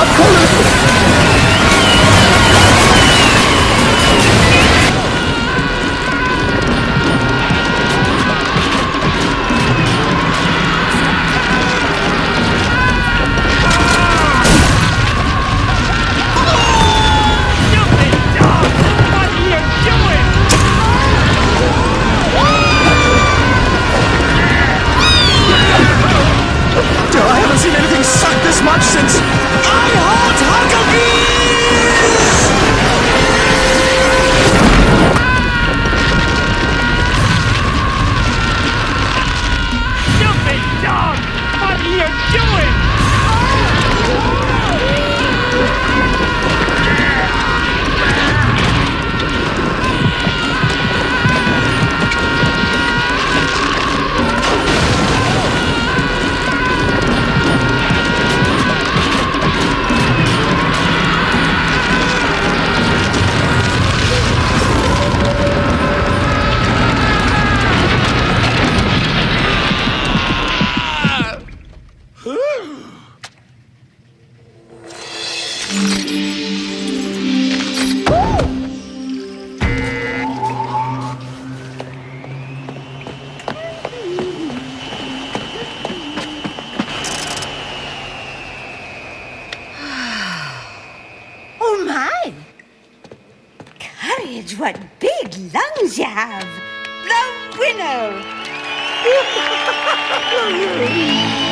not collusive. Oh, what big lungs you have! The winner!